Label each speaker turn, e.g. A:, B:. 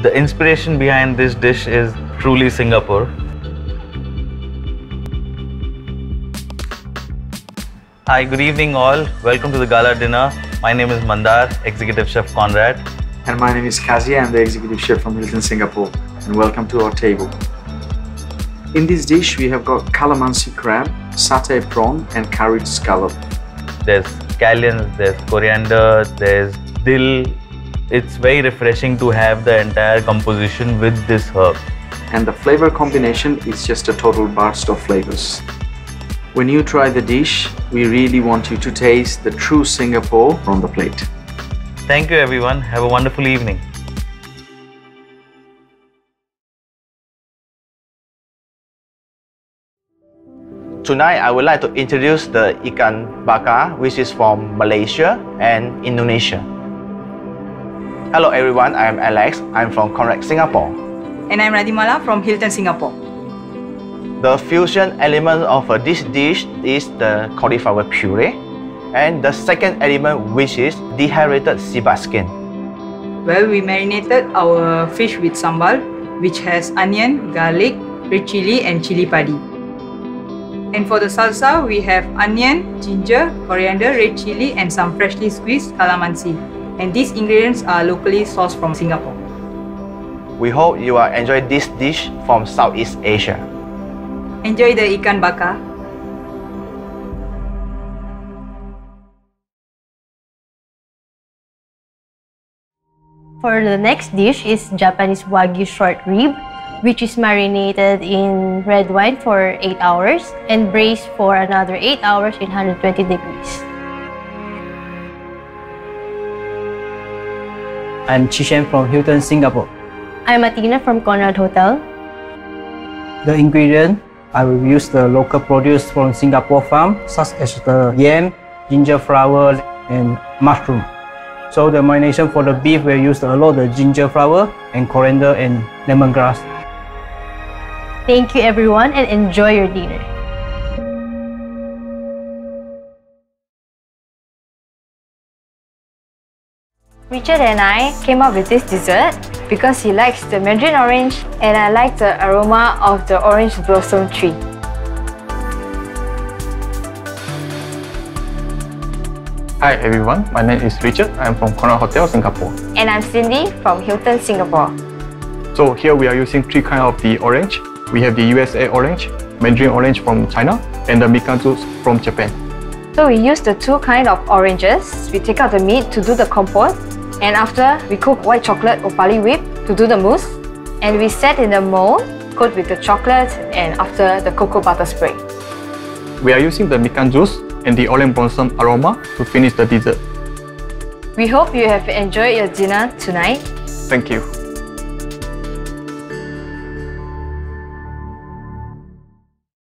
A: The inspiration behind this dish is truly Singapore. Hi, good evening all. Welcome to the gala dinner. My name is Mandar, Executive Chef Conrad.
B: And my name is Kazi, I'm the executive chef from Hilton Singapore. And welcome to our table. In this dish, we have got calamansi crab, satay prawn, and curried scallop.
A: There's scallions, there's coriander, there's dill. It's very refreshing to have the entire composition with this herb.
B: And the flavor combination is just a total burst of flavors. When you try the dish, we really want you to taste the true Singapore on the plate.
A: Thank you everyone. Have a wonderful evening.
C: Tonight, I would like to introduce the ikan bakar, which is from Malaysia and Indonesia. Hello everyone, I am Alex. I'm from Conrad Singapore.
D: And I'm Radimala from Hilton Singapore.
C: The fusion element of uh, this dish is the cauliflower puree, and the second element which is dehydrated sea skin.
D: Well, we marinated our fish with sambal, which has onion, garlic, red chili, and chili padi. And for the salsa, we have onion, ginger, coriander, red chili, and some freshly squeezed calamansi. And these ingredients are locally sourced from Singapore.
C: We hope you will enjoy this dish from Southeast Asia.
D: Enjoy the ikan bakar.
E: For the next dish is Japanese Wagyu short rib, which is marinated in red wine for 8 hours and braised for another 8 hours in 120 degrees.
F: I'm Chishen from Hilton, Singapore.
E: I'm Athena from Conrad Hotel.
F: The ingredient, I will use the local produce from Singapore farm, such as the yam, ginger flower, and mushroom. So the marination for the beef will use a lot of ginger flower and coriander and lemongrass.
E: Thank you everyone and enjoy your dinner.
G: Richard and I came up with this dessert because he likes the mandarin orange and I like the aroma of the orange blossom tree.
H: Hi everyone, my name is Richard. I'm from Conrad Hotel, Singapore.
G: And I'm Cindy from Hilton, Singapore.
H: So here we are using three kinds of the orange. We have the USA orange, Mandarin orange from China, and the Mikan juice from Japan.
G: So we use the two kind of oranges. We take out the meat to do the compote. And after, we cook white chocolate barley whip to do the mousse. And we set in the mold, coat with the chocolate and after the cocoa butter spray.
H: We are using the Mikan juice and the orange blossom aroma to finish the dessert.
G: We hope you have enjoyed your dinner tonight.
H: Thank you.